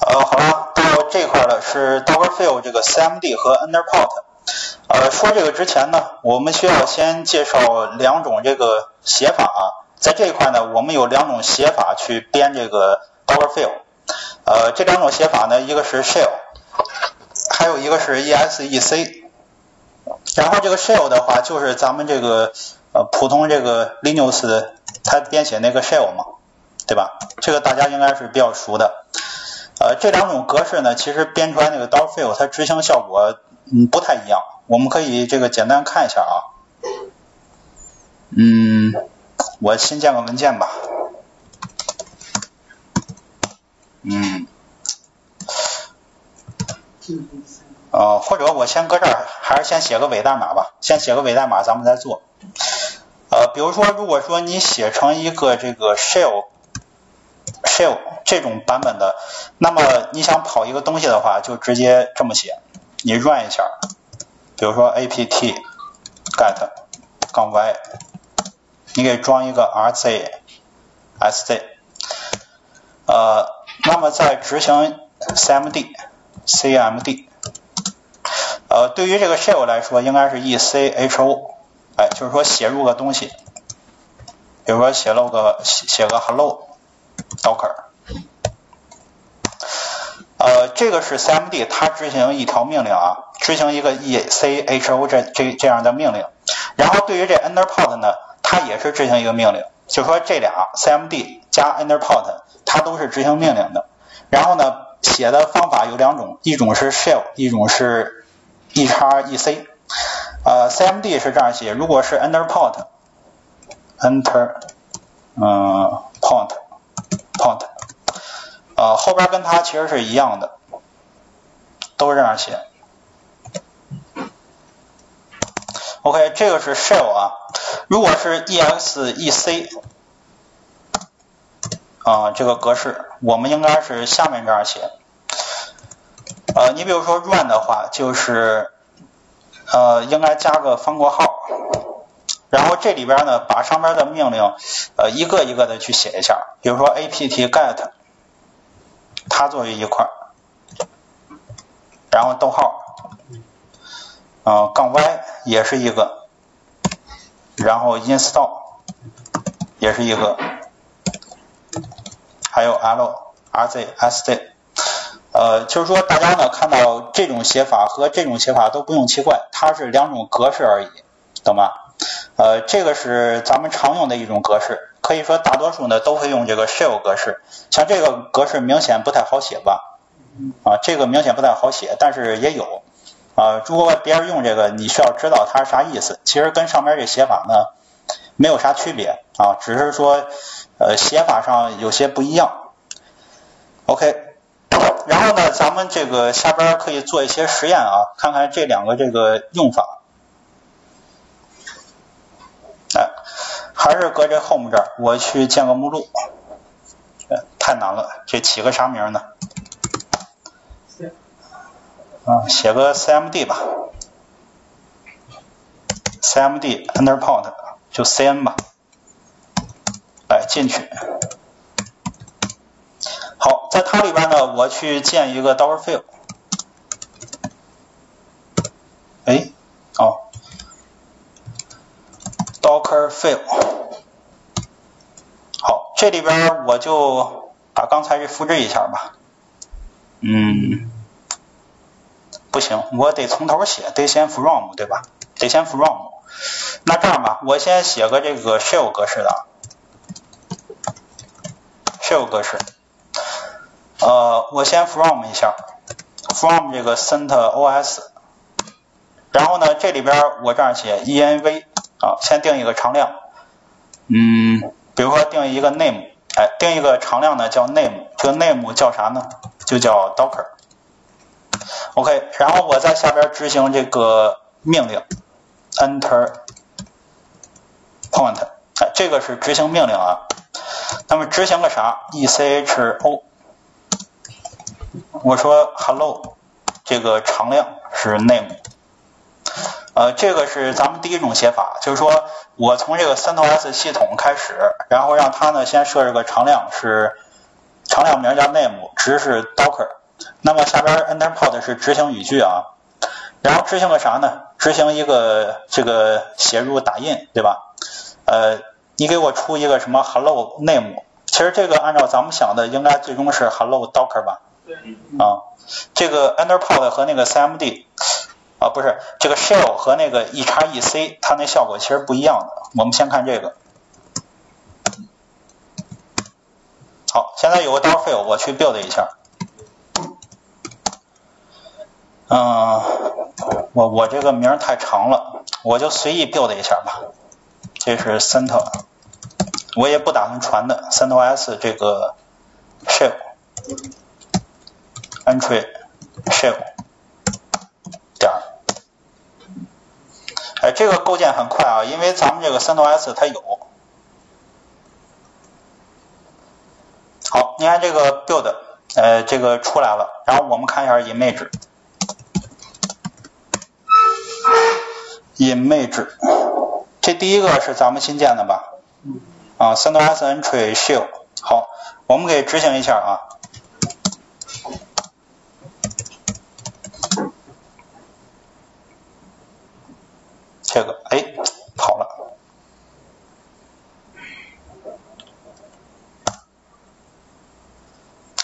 呃，好了，到这块了是 Dockerfile 这个 CMD 和 Underport。呃，说这个之前呢，我们需要先介绍两种这个写法啊。在这一块呢，我们有两种写法去编这个 Dockerfile。呃，这两种写法呢，一个是 Shell，还有一个是 exec。然后这个 Shell 的话，就是咱们这个呃普通这个 Linux 它编写那个 Shell 嘛，对吧？这个大家应该是比较熟的。呃，这两种格式呢，其实编出来那个 dot fill 它执行效果嗯不太一样。我们可以这个简单看一下啊。嗯，我新建个文件吧。嗯。呃，或者我先搁这儿，还是先写个伪代码吧。先写个伪代码，咱们再做。呃，比如说，如果说你写成一个这个 shell shell 这种版本的，那么你想跑一个东西的话，就直接这么写，你 run 一下。比如说 apt get 杠 y，你给装一个 rc sc，呃，那么再执行 cmd cmd，呃，对于这个 shell 来说，应该是 echo，哎，就是说写入个东西，比如说写了个写个 hello docker，呃，这个是 cmd，它执行一条命令啊。执行一个 echo 这这这样的命令，然后对于这 underport 呢，它也是执行一个命令，就说这俩 cmd 加 underport 它都是执行命令的。然后呢，写的方法有两种，一种是 shell，一种是 e 叉 ec。呃，cmd 是这样写，如果是 underport，enter，嗯 pot，port，port，呃，后边跟它其实是一样的，都是这样写。OK，这个是 shell 啊，如果是 exec 啊这个格式，我们应该是下面这样写。呃，你比如说 run 的话，就是呃应该加个方括号，然后这里边呢把上边的命令呃一个一个的去写一下，比如说 apt get，它作为一块，然后逗号。啊，杠 y 也是一个，然后 install 也是一个，还有 l r z s z，呃，就是说大家呢看到这种写法和这种写法都不用奇怪，它是两种格式而已，懂吗？呃，这个是咱们常用的一种格式，可以说大多数呢都会用这个 shell 格式，像这个格式明显不太好写吧？啊，这个明显不太好写，但是也有。啊，如果别人用这个，你需要知道它是啥意思。其实跟上面这写法呢没有啥区别啊，只是说呃写法上有些不一样。OK，然后呢，咱们这个下边可以做一些实验啊，看看这两个这个用法。哎，还是搁这 home 这儿，我去建个目录。太难了，这起个啥名呢？啊，写个 cmd 吧，cmd underport 就 cn 吧，来进去。好，在它里边呢，我去建一个 Dockerfile。哎，哦，Dockerfile。好，这里边我就把刚才这复制一下吧。嗯。不行，我得从头写，得先 from 对吧？得先 from。那这样吧，我先写个这个 shell 格式的 shell 格式。呃，我先 from 一下，from 这个 CentOS。然后呢，这里边我这样写 env 啊，先定一个常量。嗯，比如说定一个 name，哎，定一个常量呢叫 name，这个 name 叫啥呢？就叫 docker。OK，然后我在下边执行这个命令，enter point，哎，这个是执行命令啊。那么执行个啥？echo，我说 hello，这个常量是 name，呃，这个是咱们第一种写法，就是说我从这个 CentOS 系统开始，然后让它呢先设置个常量是常量名叫 name，值是 docker。那么下边 enterport 是执行语句啊，然后执行个啥呢？执行一个这个写入打印，对吧？呃，你给我出一个什么 hello name？其实这个按照咱们想的，应该最终是 hello docker 吧？对。啊，这个 enterport 和那个 cmd 啊，不是这个 shell 和那个 e 叉 ec，它那效果其实不一样的。我们先看这个。好，现在有个 dar file，我去 build 一下。嗯，我我这个名太长了，我就随意 build 一下吧。这是 center，我也不打算传的。CentOS 这个 shell entry shell 点儿，哎，这个构建很快啊，因为咱们这个 CentOS 它有。好，你看这个 build，呃，这个出来了，然后我们看一下 image，image，这第一个是咱们新建的吧？啊，CentOS entry shell，好，我们给执行一下啊。这个，哎，跑了。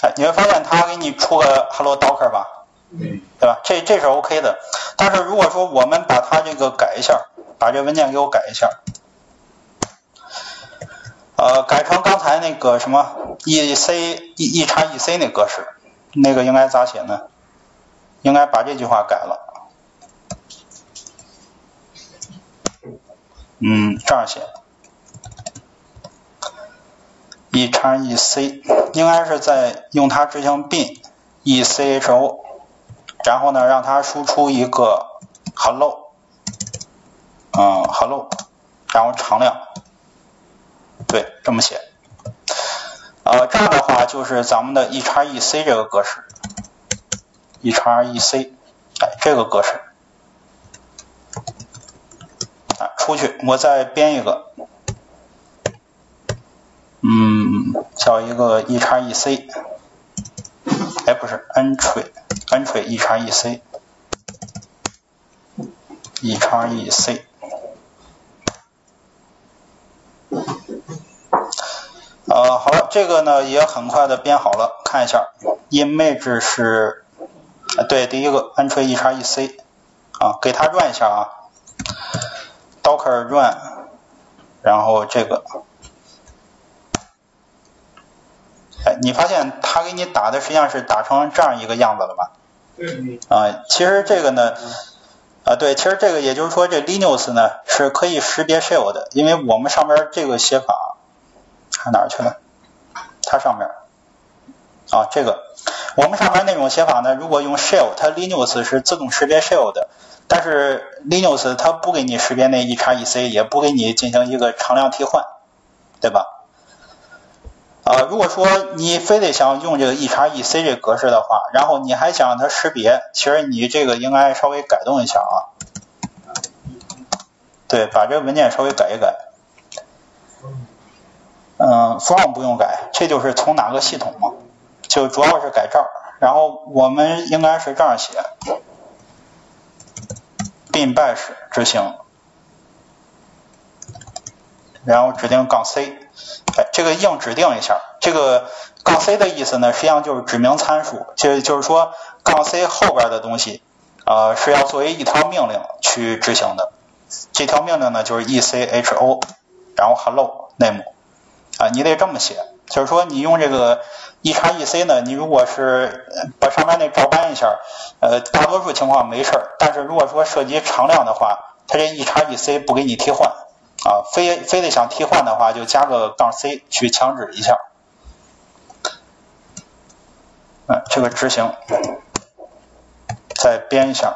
哎，你会发现它给你出个 Hello Docker 吧，对吧？这这是 OK 的。但是如果说我们把它这个改一下，把这文件给我改一下，呃，改成刚才那个什么 EC E E 叉 EC 那格式，那个应该咋写呢？应该把这句话改了。嗯，这样写。e 叉 ec 应该是在用它执行 bin echo，然后呢让它输出一个 hello，嗯 hello，然后常量，对，这么写。呃，这样的话就是咱们的 e 叉 ec 这个格式，e 叉 ec，哎，这个格式，啊，出去，我再编一个。嗯，叫一个 e 叉 ec，不是 entry，entry e 叉 ec，e 叉 ec，呃，好了，这个呢也很快的编好了，看一下，image 是，对，第一个 entry e 叉 ec，啊，给它 run 一下啊，docker run，然后这个。哎，你发现他给你打的实际上是打成这样一个样子了吧？对。啊，其实这个呢，啊对，其实这个也就是说，这 Linux 呢是可以识别 shell 的，因为我们上面这个写法，看哪儿去了？它上面，啊这个，我们上面那种写法呢，如果用 shell，它 Linux 是自动识别 shell 的，但是 Linux 它不给你识别那 e 叉 ec，也不给你进行一个常量替换，对吧？啊，如果说你非得想用这个 e 叉 ec 这格式的话，然后你还想让它识别，其实你这个应该稍微改动一下啊。对，把这个文件稍微改一改。嗯，from 不用改，这就是从哪个系统嘛，就主要是改这儿。然后我们应该是这样写，bin bash 执行，然后指定杠 c。哎，这个硬指定一下，这个杠 C 的意思呢，实际上就是指明参数，就就是说杠 C 后边的东西，呃，是要作为一条命令去执行的。这条命令呢，就是 echo，然后 hello name，啊，你得这么写，就是说你用这个 e 叉 ec 呢，你如果是把上面那照搬一下，呃，大多数情况没事儿，但是如果说涉及常量的话，它这 e 叉 ec 不给你替换。啊，非非得想替换的话，就加个杠 C 去强制一下。嗯，这个执行，再编一下。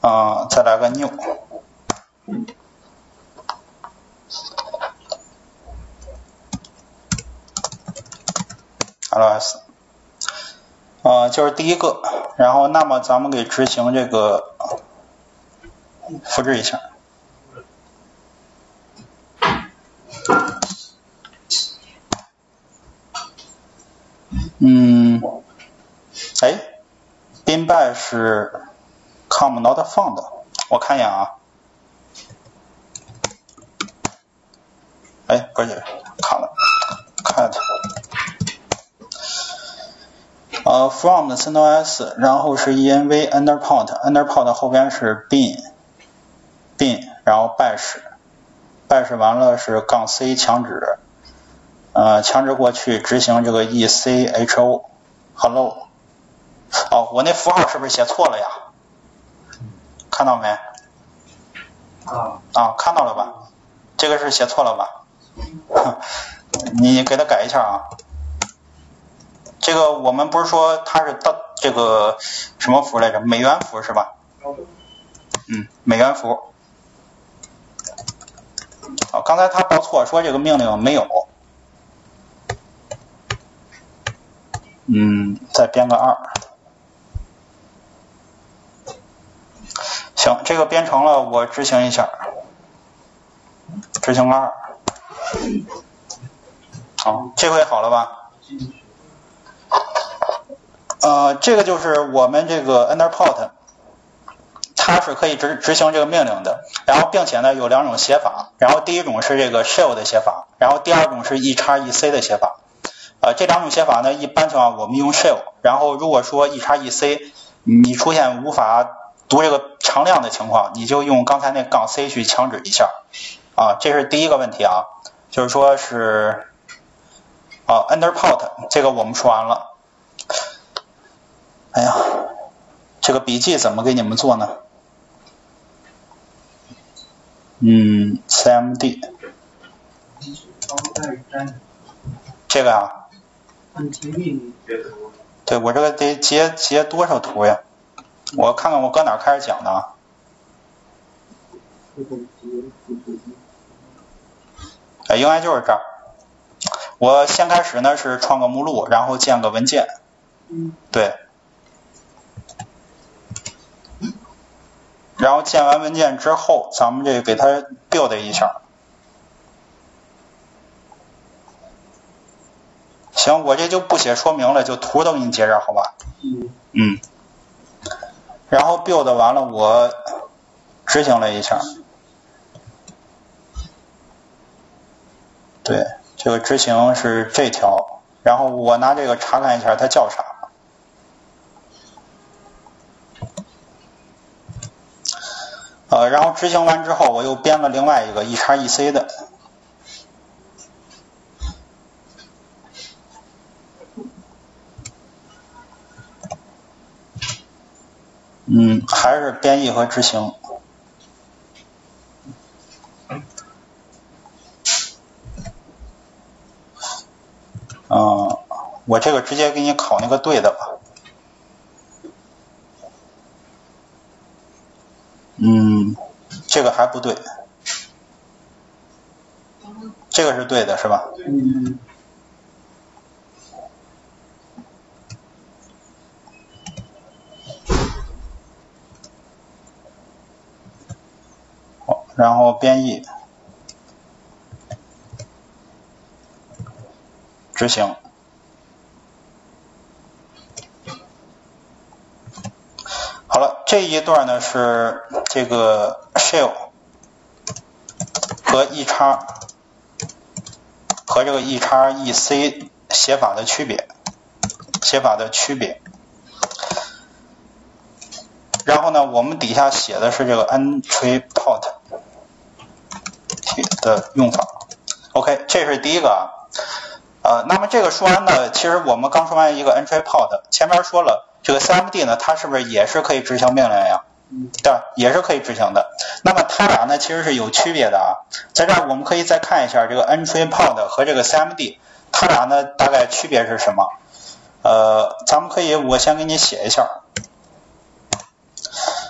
啊，再来个 new。ls，啊，就是第一个，然后那么咱们给执行这个。复制一下。嗯，哎，been by 是 come not found。我看一眼啊。哎，不是，卡了，cut。呃，from the center of S，然后是因 we under pot，under pot 后边是 been。然后 bash，bash 完了是杠 c 强指，呃，强制过去执行这个 echo，hello。哦，我那符号是不是写错了呀？看到没？啊。啊，看到了吧？这个是写错了吧？你给他改一下啊。这个我们不是说它是到这个什么符来着？美元符是吧？嗯，美元符。啊，刚才他报错，说这个命令没有。嗯，再编个二。行，这个编成了，我执行一下。执行个二。好，这回好了吧？呃，这个就是我们这个 underpot 它是可以执执行这个命令的。然后，并且呢，有两种写法。然后，第一种是这个 shell 的写法，然后第二种是 e 叉 ec 的写法。呃，这两种写法呢，一般情况我们用 shell。然后，如果说 e 叉 ec 你出现无法读这个常量的情况，你就用刚才那杠 c 去强制一下。啊，这是第一个问题啊，就是说是啊 underport 这个我们说完了。哎呀，这个笔记怎么给你们做呢？嗯，cmd。这个啊。对，我这个得截截多少图呀？我看看我搁哪开始讲的。哎，应该就是这儿。我先开始呢是创个目录，然后建个文件。对。然后建完文件之后，咱们这给它 build 一下。行，我这就不写说明了，就图都给你截着，好吧？嗯。然后 build 完了，我执行了一下。对，这个执行是这条，然后我拿这个查看一下它叫啥。呃，然后执行完之后，我又编了另外一个 e 叉 ec 的，嗯，还是编译和执行。嗯，我这个直接给你考那个对的吧。嗯，这个还不对，这个是对的，是吧？嗯。好，然后编译，执行。好了，这一段呢是这个 shell 和 e 叉和这个 e 叉 ec 写法的区别，写法的区别。然后呢，我们底下写的是这个 entry port 的用法。OK，这是第一个啊。呃，那么这个说完呢，其实我们刚说完一个 entry port，前面说了。这个 CMD 呢，它是不是也是可以执行命令呀？对？也是可以执行的。那么它俩呢，其实是有区别的啊。在这儿我们可以再看一下这个 entry pod 和这个 CMD，它俩呢大概区别是什么？呃，咱们可以我先给你写一下。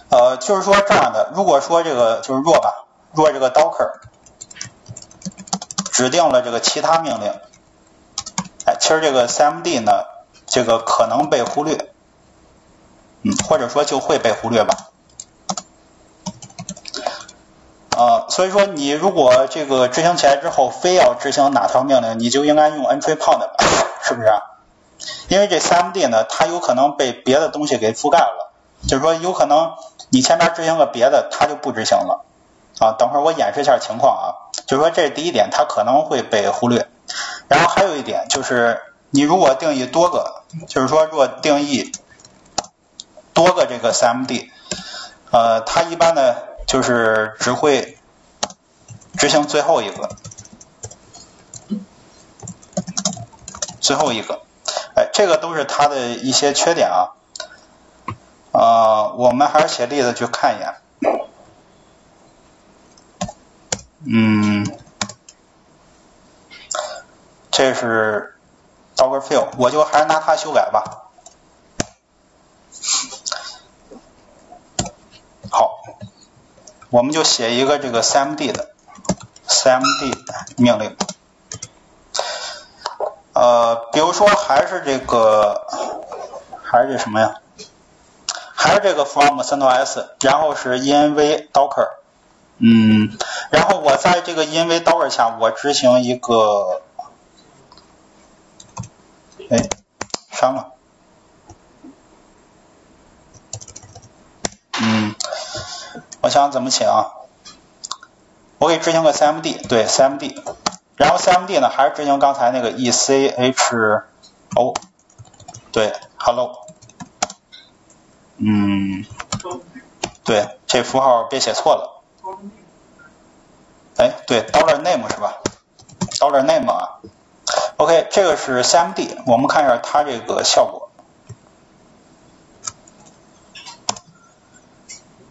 呃，就是说这样的，如果说这个就是若吧，若这个 Docker 指定了这个其他命令，哎，其实这个 CMD 呢，这个可能被忽略。嗯，或者说就会被忽略吧。呃，所以说你如果这个执行起来之后，非要执行哪条命令，你就应该用 entry point，是不是？因为这 CMD 呢，它有可能被别的东西给覆盖了，就是说有可能你前面执行个别的，它就不执行了啊。等会儿我演示一下情况啊，就是说这是第一点，它可能会被忽略。然后还有一点就是，你如果定义多个，就是说若定义多个这个 CMD，呃，它一般呢就是只会执行最后一个。最后一个，哎，这个都是它的一些缺点啊。呃，我们还是写例子去看一眼。嗯，这是 Docker Fill，我就还是拿它修改吧。好，我们就写一个这个 CMD 的 CMD 命令。呃，比如说还是这个，还是这什么呀？还是这个 from CentOS，然后是 env docker，嗯，然后我在这个 env docker 下，我执行一个，哎，删了，嗯，我想怎么写啊？我给执行个 cmd，对 cmd。然后 CMD 呢，还是执行刚才那个 ECHO，对，Hello，嗯，对，这符号别写错了，哎，对，dollar name 是吧？dollar name 啊，OK，这个是 CMD，我们看一下它这个效果，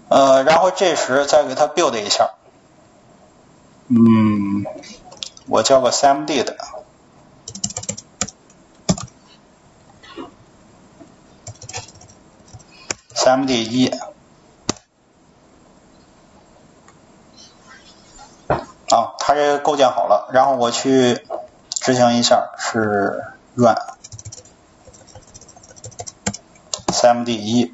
呃，然后这时再给它 build 一下，嗯。我叫个 CMD 的，CMD 一，啊，它这个构建好了，然后我去执行一下，是 run CMD 一。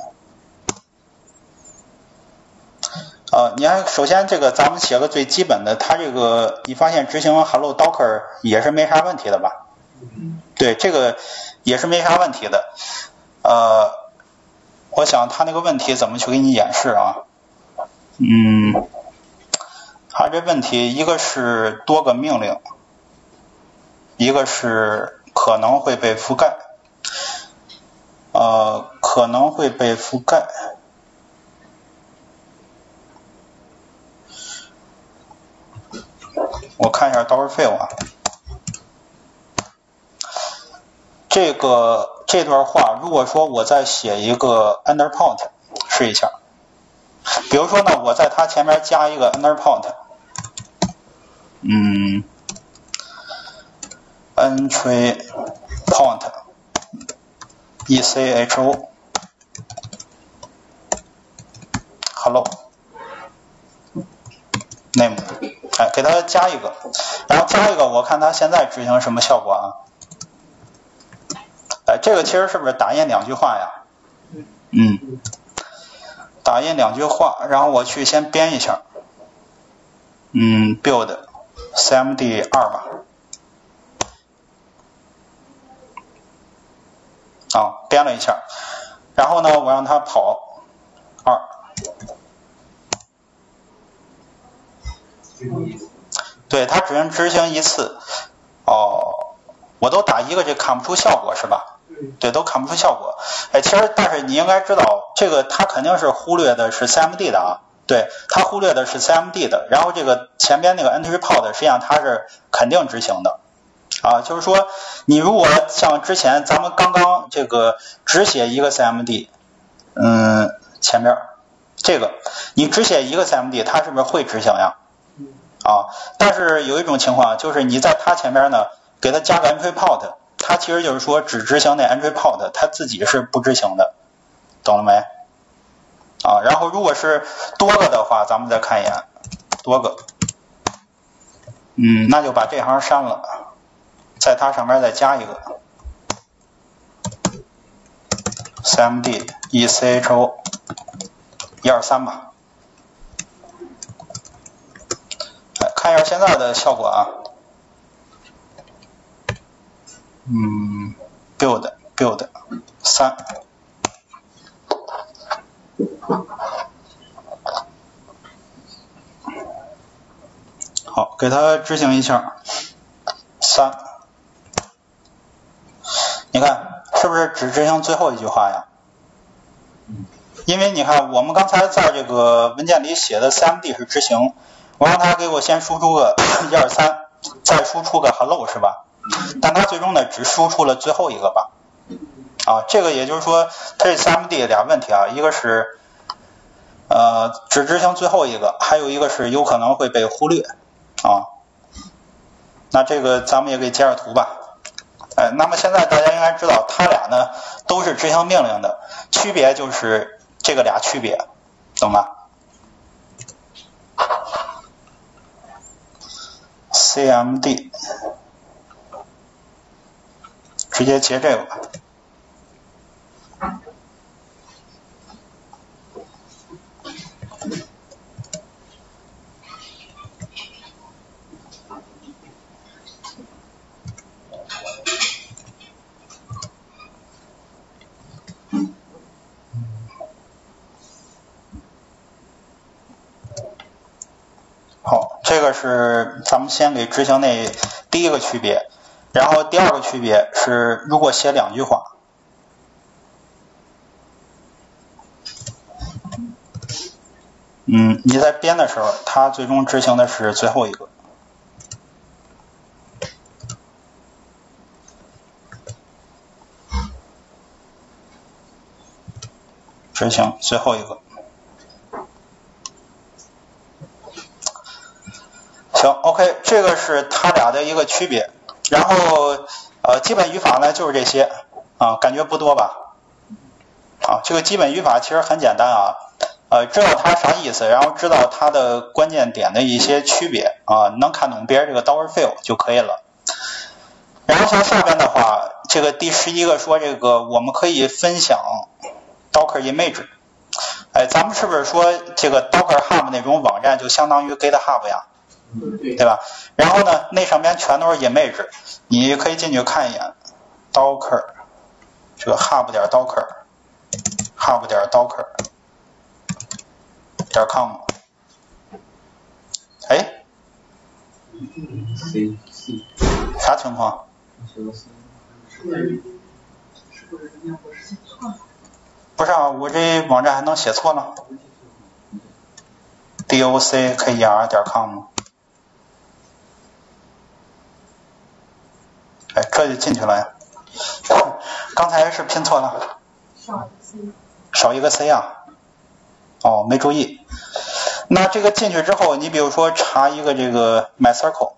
呃，首先这个咱们写个最基本的，它这个你发现执行 hello docker 也是没啥问题的吧？对，这个也是没啥问题的。呃，我想他那个问题怎么去给你演示啊？嗯，他这问题一个是多个命令，一个是可能会被覆盖，呃，可能会被覆盖。我看一下 dollar fill 啊，这个这段话，如果说我再写一个 Under Point，试一下，比如说呢，我在它前面加一个 Under Point，嗯，entry point e c h o hello name。哎，给它加一个，然后加一个，我看它现在执行什么效果啊？哎，这个其实是不是打印两句话呀？嗯，打印两句话，然后我去先编一下，嗯，build cmd 二吧，啊，编了一下，然后呢，我让它跑对，它只能执行一次。哦，我都打一个，这看不出效果是吧？对，都看不出效果。哎，其实，但是你应该知道，这个它肯定是忽略的是 CMD 的啊。对，它忽略的是 CMD 的。然后这个前边那个 entry pod 实际上它是肯定执行的啊。就是说，你如果像之前咱们刚刚这个只写一个 CMD，嗯，前边这个你只写一个 CMD，它是不是会执行呀？啊，但是有一种情况，就是你在它前面呢，给它加个 entry port，它其实就是说只执行那 entry port，它自己是不执行的，懂了没？啊，然后如果是多个的话，咱们再看一眼，多个，嗯，那就把这行删了，在它上面再加一个 cmd echo 一二三吧。看一下现在的效果啊，嗯，build build 三。好，给它执行一下。三，你看是不是只执行最后一句话呀？因为你看，我们刚才在这个文件里写的 cmd 是执行，我让他给我先输出个一二三，再输出个 hello 是吧？但他最终呢只输出了最后一个吧？啊，这个也就是说，它这 cmd 俩问题啊，一个是呃只执行最后一个，还有一个是有可能会被忽略啊。那这个咱们也给截下图吧。哎，那么现在大家应该知道，它俩呢都是执行命令的，区别就是。这个俩区别，懂吗？CMD 直接截这个。好，这个是咱们先给执行那第一个区别，然后第二个区别是，如果写两句话，嗯，你在编的时候，它最终执行的是最后一个，执行最后一个。行，OK，这个是它俩的一个区别。然后呃，基本语法呢就是这些啊，感觉不多吧？啊，这个基本语法其实很简单啊，呃，知道它啥意思，然后知道它的关键点的一些区别啊，能看懂别人这个 dollar fill 就可以了。然后像下边的话，这个第十一个说这个我们可以分享 Docker image，哎，咱们是不是说这个 Docker Hub 那种网站就相当于 GitHub 呀？对吧？然后呢，那上面全都是 image，你可以进去看一眼，docker，这个 hub 点 docker，hub 点 docker 点 com，哎，啥情况？不是啊，我这网站还能写错了？docker 点 com。哎，这就进去了呀！刚才是拼错了，少一个 C，少一个 C 啊！哦，没注意。那这个进去之后，你比如说查一个这个 MyCircle，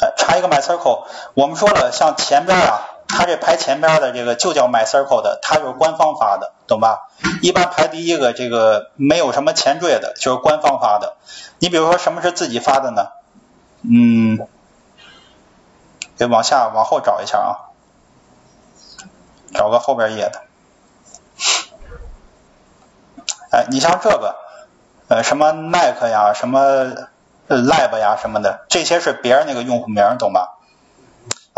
哎，查一个 MyCircle，我们说了，像前边啊，它这排前边的这个就叫 MyCircle 的，它就是官方发的，懂吧？一般排第一个这个没有什么前缀的，就是官方发的。你比如说什么是自己发的呢？嗯，给往下往后找一下啊，找个后边页的。哎，你像这个，呃，什么 Nike 呀，什么 Lab 呀，什么的，这些是别人那个用户名，懂吧？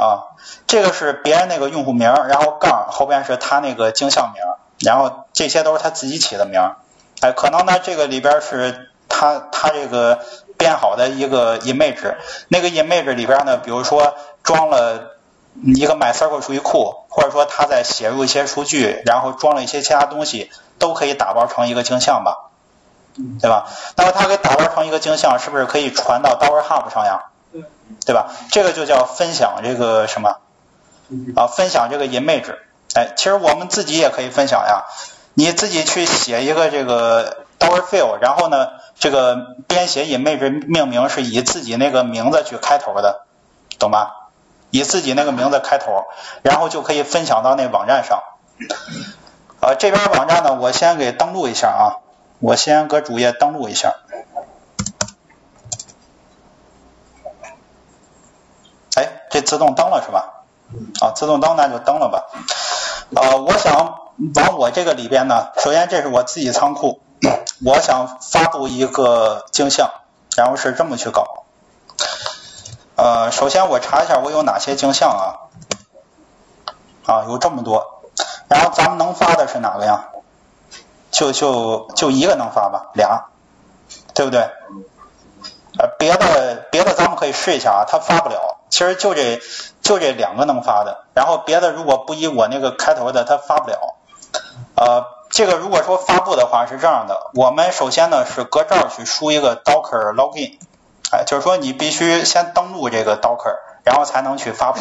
啊，这个是别人那个用户名，然后杠后边是他那个镜像名，然后这些都是他自己起的名。哎，可能呢这个里边是。他他这个编好的一个 image，那个 image 里边呢，比如说装了一个 MySQL 数据库，或者说他在写入一些数据，然后装了一些其他东西，都可以打包成一个镜像吧，对吧？那么它给打包成一个镜像，是不是可以传到 Docker Hub 上呀？对吧？这个就叫分享这个什么啊？分享这个 image。哎，其实我们自己也可以分享呀，你自己去写一个这个 Docker Fill，然后呢？这个编写 image 命名是以自己那个名字去开头的，懂吧？以自己那个名字开头，然后就可以分享到那网站上。呃，这边网站呢，我先给登录一下啊，我先搁主页登录一下。哎，这自动登了是吧？啊，自动登那就登了吧。呃，我想往我这个里边呢，首先这是我自己仓库。我想发布一个镜像，然后是这么去搞。呃，首先我查一下我有哪些镜像啊，啊，有这么多，然后咱们能发的是哪个呀？就就就一个能发吧，俩，对不对？呃，别的别的咱们可以试一下啊，它发不了。其实就这就这两个能发的，然后别的如果不以我那个开头的，它发不了。呃，这个如果说发布的话是这样的，我们首先呢是搁这儿去输一个 docker login。哎，就是说你必须先登录这个 Docker，然后才能去发布。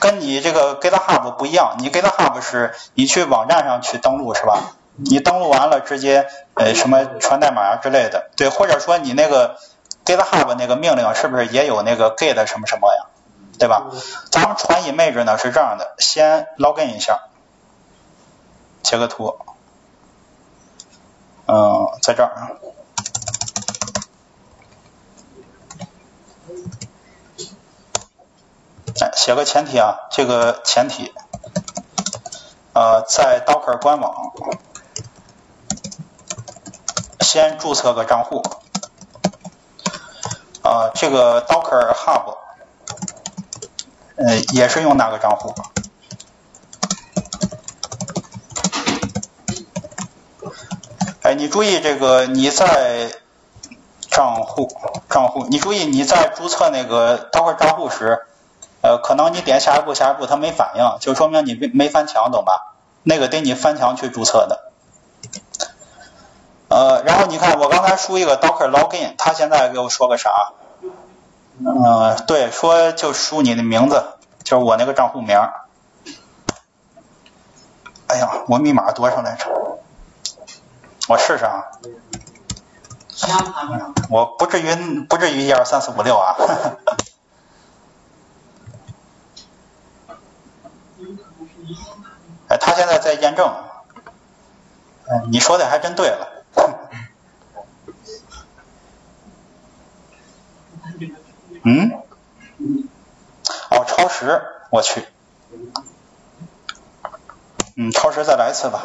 跟你这个 GitHub 不一样，你 GitHub 是你去网站上去登录是吧？你登录完了直接呃什么传代码啊之类的，对，或者说你那个 GitHub 那个命令是不是也有那个 git 什么什么呀？对吧？咱们传 image 呢是这样的，先 login 一下，截个图，嗯，在这儿。哎，写个前提啊，这个前提，呃，在 Docker 官网先注册个账户，啊，这个 Docker Hub，呃，也是用那个账户？哎，你注意这个，你在账户账户，你注意你在注册那个 Docker 账户时。呃，可能你点下一步，下一步它没反应，就说明你没没翻墙，懂吧？那个得你翻墙去注册的。呃，然后你看我刚才输一个 docker login，他现在给我说个啥？嗯，对，说就输你的名字，就是我那个账户名。哎呀，我密码多少来着？我试试啊。我不至于不至于一二三四五六啊。哎，他现在在验证。哎，你说的还真对了。嗯？哦，超时，我去。嗯，超时再来一次吧。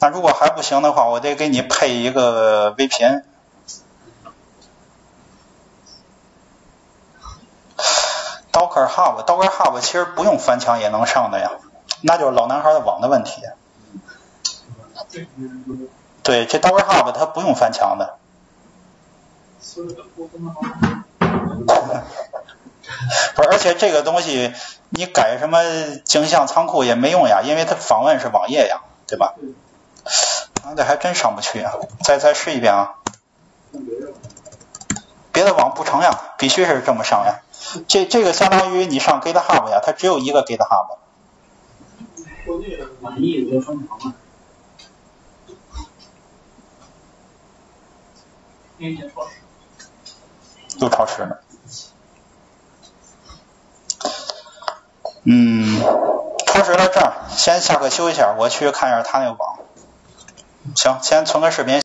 那如果还不行的话，我得给你配一个 VPN。Docker Hub，Docker Hub 其实不用翻墙也能上的呀，那就是老男孩的网的问题。对，这 Docker Hub 它不用翻墙的。不是，而且这个东西你改什么镜像仓库也没用呀，因为它访问是网页呀，对吧？那这还真上不去啊！再再试一遍啊！别的网不成呀，必须是这么上呀。这这个相当于你上 GitHub 呀，它只有一个 GitHub。又超时了。嗯，超时了，这样先下课休一下，我去看一下他那个网。行，先存个视频。